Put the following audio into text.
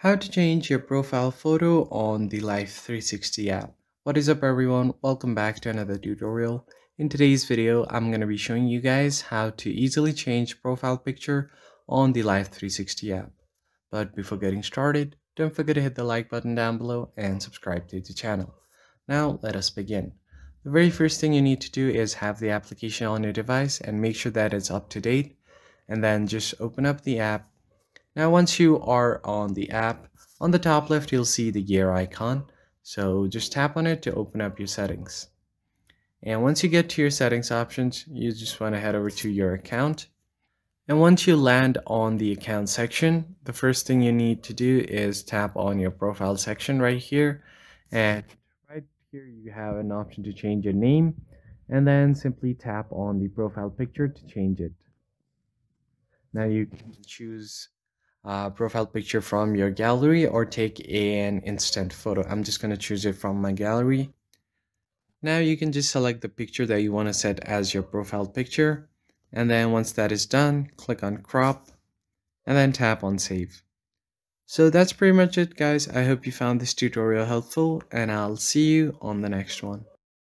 How to change your profile photo on the Life 360 app. What is up everyone? Welcome back to another tutorial. In today's video, I'm going to be showing you guys how to easily change profile picture on the Life 360 app. But before getting started, don't forget to hit the like button down below and subscribe to the channel. Now let us begin. The very first thing you need to do is have the application on your device and make sure that it's up to date and then just open up the app now once you are on the app, on the top left you'll see the gear icon. So just tap on it to open up your settings. And once you get to your settings options, you just want to head over to your account. And once you land on the account section, the first thing you need to do is tap on your profile section right here. And right here you have an option to change your name. And then simply tap on the profile picture to change it. Now you can choose uh, profile picture from your gallery or take an instant photo. I'm just going to choose it from my gallery. Now you can just select the picture that you want to set as your profile picture. And then once that is done, click on crop and then tap on save. So that's pretty much it guys. I hope you found this tutorial helpful and I'll see you on the next one.